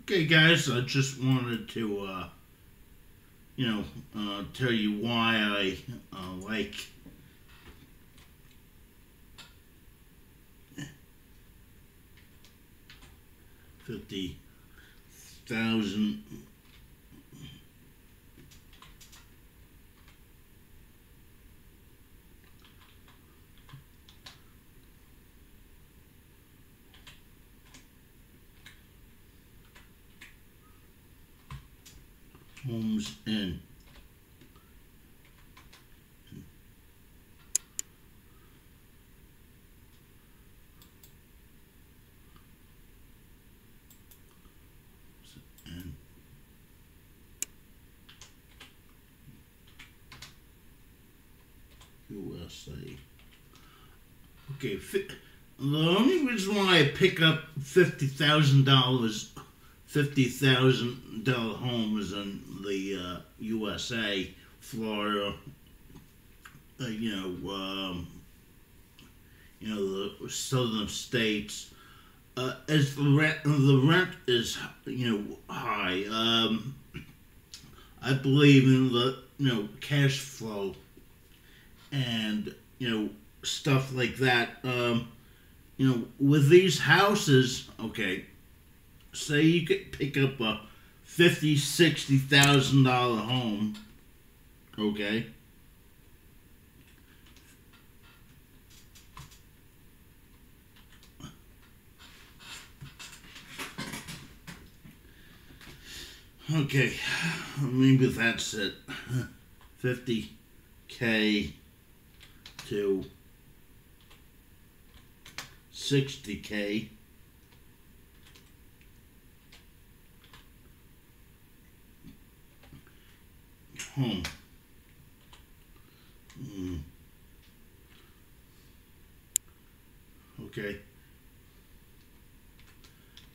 Okay, guys, I just wanted to, uh, you know, uh, tell you why I uh, like fifty thousand. In and USA. Okay, the only reason why I pick up fifty thousand dollars, fifty thousand dollar homes in the uh, USA, Florida, uh, you know, um, you know the southern states, uh, as the rent the rent is you know high. Um, I believe in the you know cash flow and you know stuff like that. Um, you know, with these houses, okay, say you could pick up a fifty, sixty thousand dollar home, okay. Okay, maybe that's it. Fifty k to 60k. Home. Mm. Okay.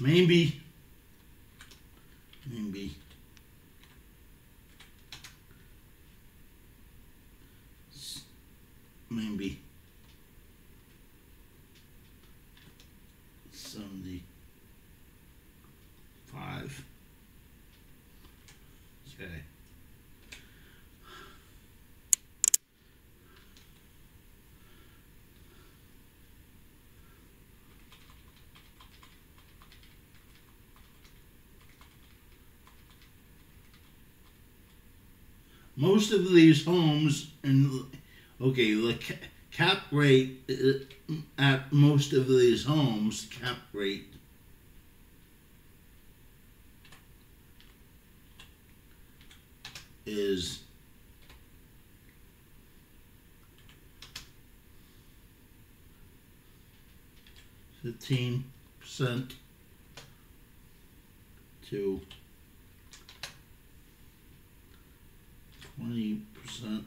Maybe. Maybe. Maybe. Seventy-five. Okay. Most of these homes and okay, the cap rate uh, at most of these homes, cap rate is fifteen percent to twenty percent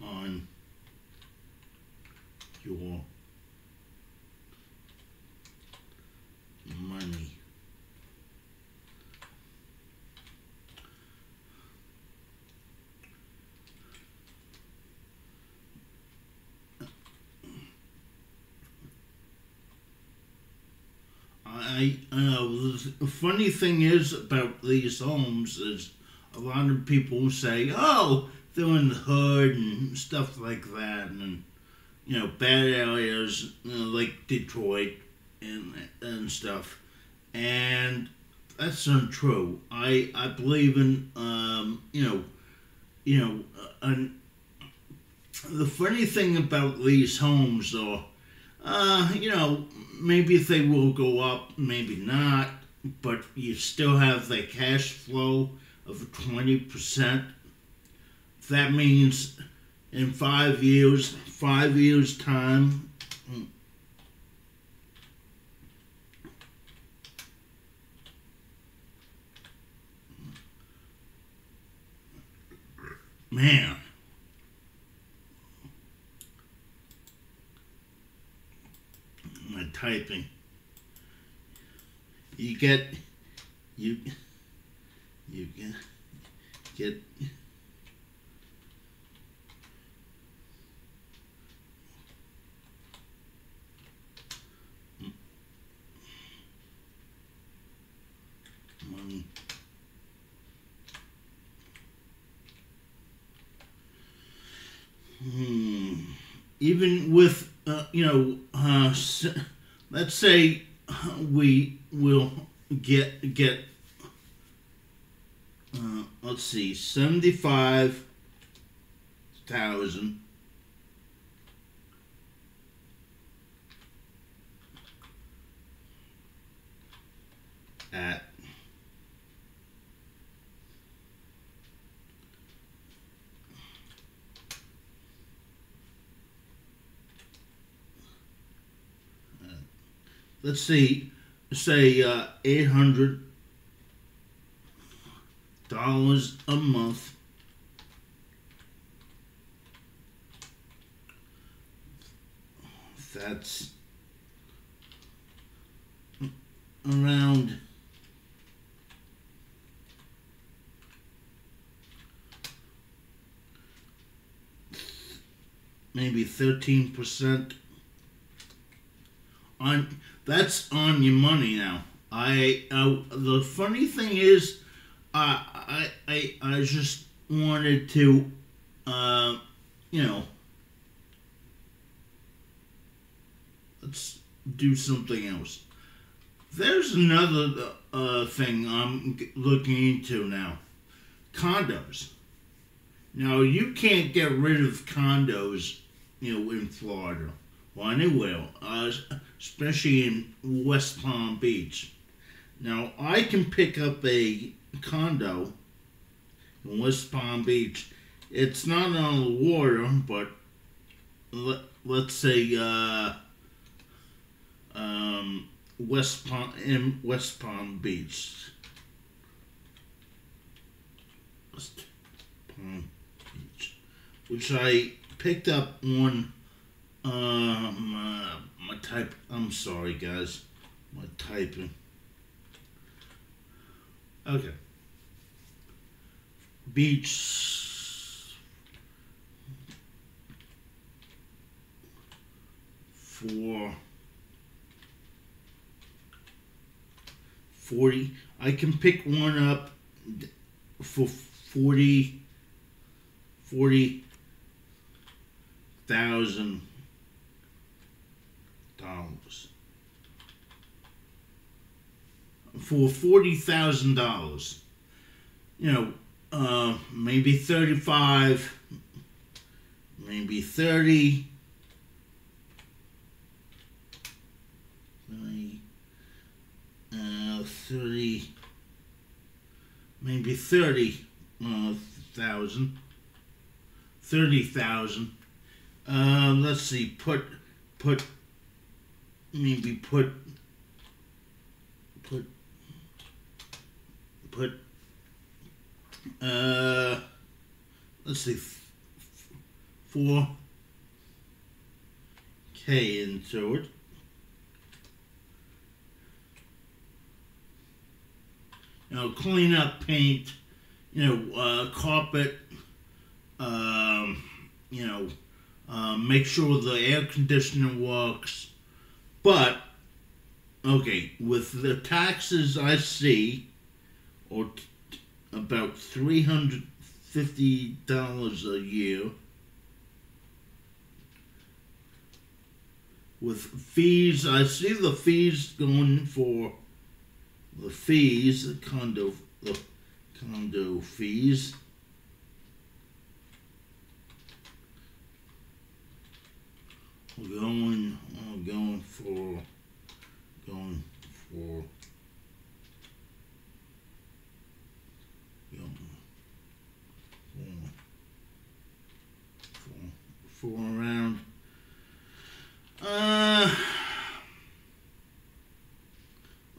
on your money. I, know uh, the funny thing is about these homes is a lot of people say, "Oh, they're in the hood and stuff like that," and you know, bad areas you know, like Detroit and and stuff, and that's untrue. I I believe in um, you know, you know, uh, and the funny thing about these homes, though, uh, you know, maybe they will go up, maybe not, but you still have the cash flow of 20%. That means in five years, five years' time, man. My typing. You get, you, you can get money hmm. even with uh, you know uh, let's say we will get get uh, let's see, seventy-five thousand. At let's see, say uh, eight hundred dollars a month. That's around maybe thirteen percent on that's on your money now. I uh, the funny thing is, I I I just wanted to, uh, you know, let's do something else. There's another uh, thing I'm looking into now, condos. Now you can't get rid of condos, you know, in Florida. Well, anywhere, uh, especially in West Palm Beach. Now, I can pick up a condo in West Palm Beach. It's not on the water, but let, let's say uh, um, West Palm in West Palm Beach. West Palm Beach, which I picked up on um, uh, my type. I'm sorry, guys. My typing. Okay. Beach. For. 40. I can pick one up for 40. 40,000 dollars for forty thousand dollars. You know, uh, maybe thirty-five, maybe thirty. maybe, Uh, thirty, maybe thirty uh, thousand, thirty thousand. Uh, let's see. Put, put maybe put put put uh let's see. F- f- four. K into it you know clean up paint you know uh, carpet um you know uh, make sure the air conditioner works. But okay, with the taxes I see, or about three hundred fifty dollars a year, with fees, I see the fees going for the fees, the condo, the condo fees. We're going, uh, going for, going for, going for, for, around, uh,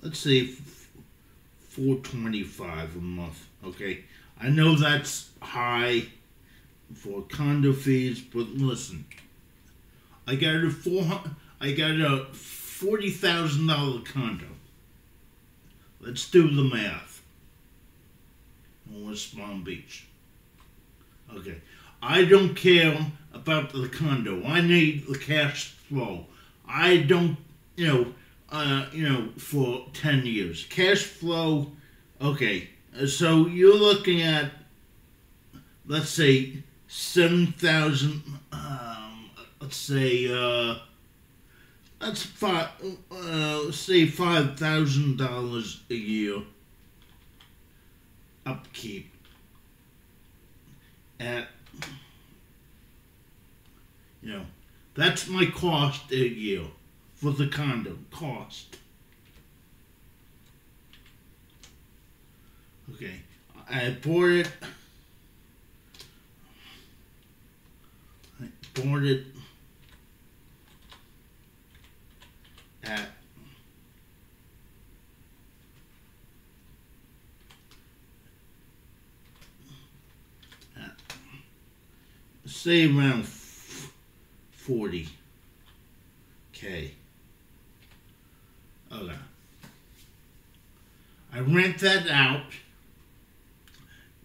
let's say four twenty-five a month. Okay, I know that's high for condo fees, but listen. I got a four hundred. I got a forty thousand dollar condo. Let's do the math. In West Palm Beach. Okay, I don't care about the condo. I need the cash flow. I don't, you know, uh, you know, for ten years. Cash flow. Okay, so you're looking at, let's say, seven thousand. Um, let's say, uh, let's five, uh, say five thousand dollars a year upkeep at, know, that's my cost a for the condo cost. Okay, I bought it. I bought it at at say around forty k. Okay. I rent that out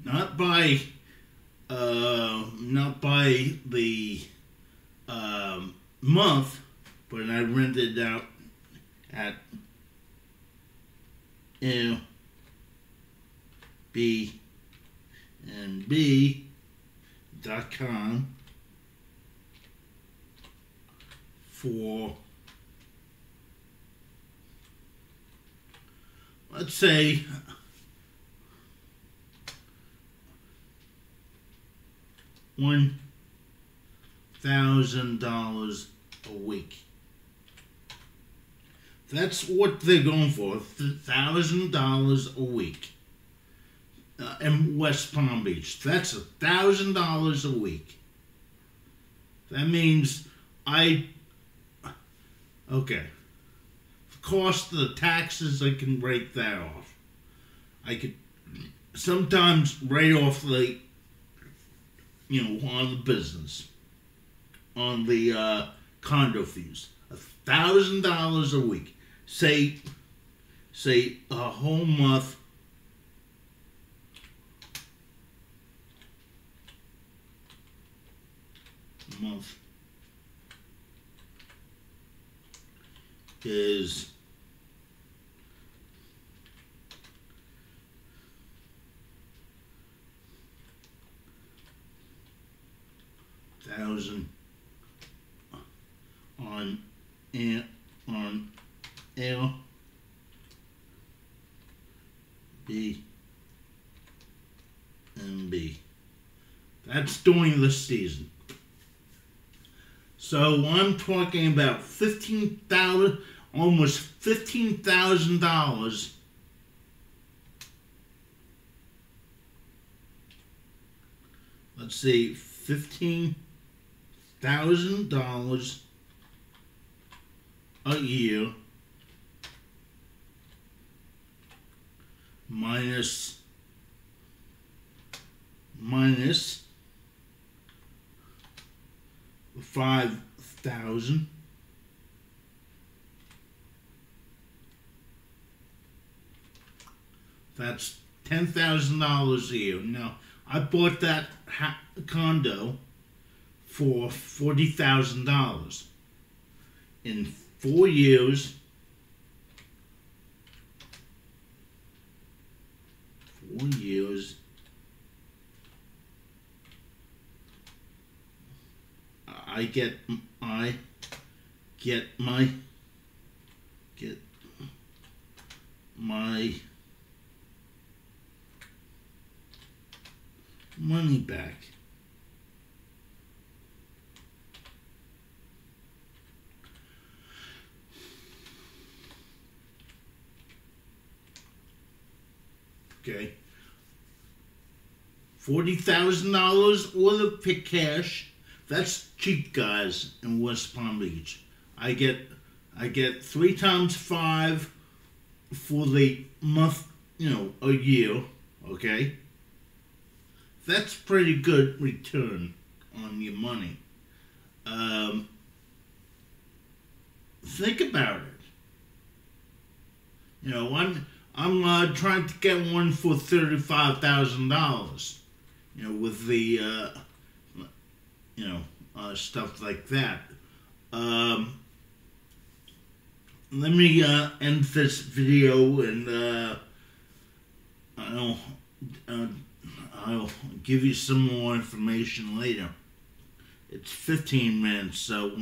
not by uh, not by the um, month, but I rented out at you and B dot com for let's say one thousand dollars a week. That's what they're going for, thousand dollars a week. Uh, in West Palm Beach, that's a thousand dollars a week. That means I okay. The cost of the taxes, I can break that off. I could sometimes write off the you know, on the business, on the uh, condo fees, a thousand dollars a week. Say, say a whole month. Month is thousand on on L B and B. That's during the season. So I'm talking about fifteen thousand, almost fifteen thousand dollars. Let's see, fifteen thousand dollars a year minus minus five thousand that's ten thousand dollars a year now i bought that ha- condo for $40,000. In four years, four years, I get, I get my, get my money back. Okay. Forty thousand dollars or the pick cash. That's cheap guys in West Palm Beach. I get I get three times five for the month, you know, a year, okay? That's pretty good return on your money. Um, think about it. You know, I'm I'm uh, trying to get one for thirty-five thousand dollars. You know, with the uh, you know uh, stuff like that. Um, let me uh, end this video and uh, I'll uh, I'll give you some more information later. it's 15 minutes. So